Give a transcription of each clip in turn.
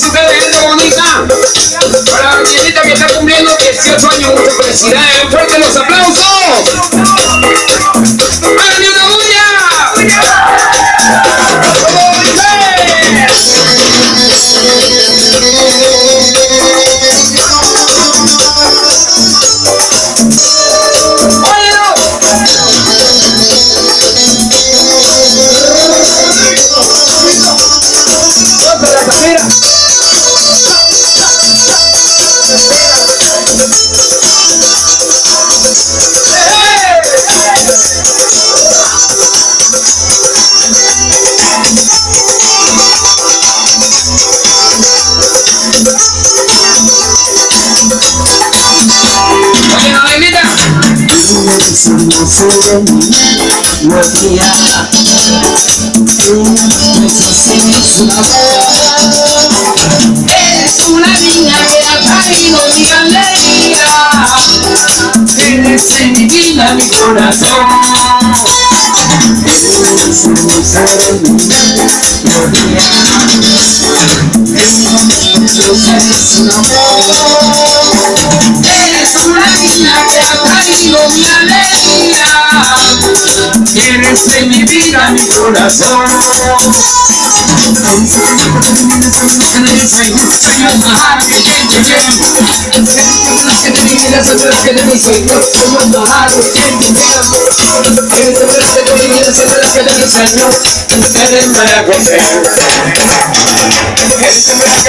que gente bonita. Para la niñita que está cumpliendo 18 años, felicidades. Fuerte los aplausos. Los días es una Eres una niña que ha traído mi alegría Eres en vida, mi corazón Eres un ser los días es un amor. Eres una niña que ha traído mi alegría Eres en mi vida, mi corazón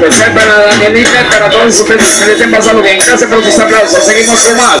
Especial para Danielita, todos ustedes que les estén pasando bien. Gracias por sus aplausos. Seguimos con más.